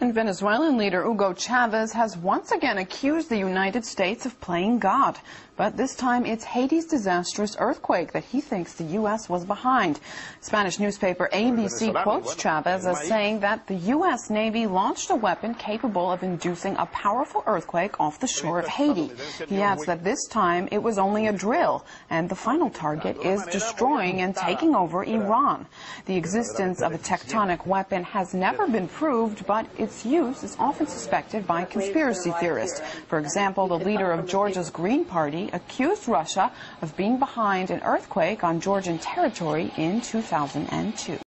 And Venezuelan leader Hugo Chavez has once again accused the United States of playing God. But this time it's Haiti's disastrous earthquake that he thinks the U.S. was behind. Spanish newspaper ABC quotes Chavez as saying that the U.S. Navy launched a weapon capable of inducing a powerful earthquake off the shore of Haiti. He adds that this time it was only a drill, and the final target is destroying and taking over Iran. The existence of a tectonic weapon has never been proved, but its use is often suspected by conspiracy theorists. For example, the leader of Georgia's Green Party accused Russia of being behind an earthquake on Georgian territory in 2002.